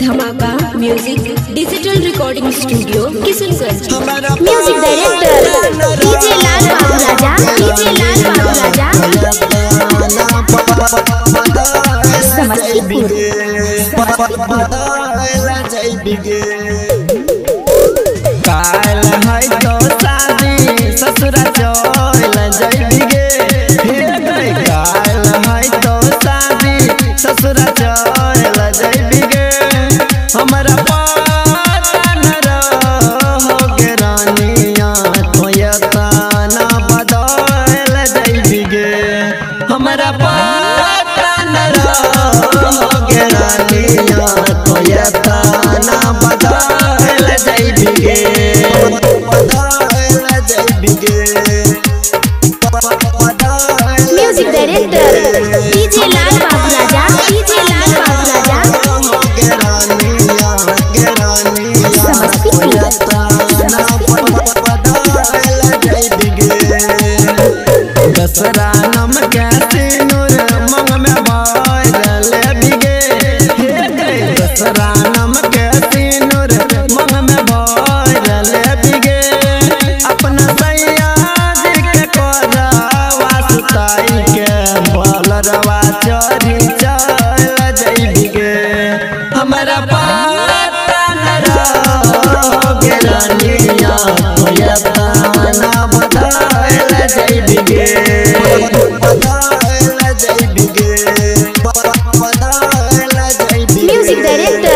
धमाका music digital recording studio Kishanganj music director DJ Lal Babu Raja DJ Lal Babu Raja ससुरा गए के सिनुर मंग में बादल बिगे। अपना सैया के कोरा वासुताई के बलरवा चढ़ी चल जइबिगे हमरा diferente.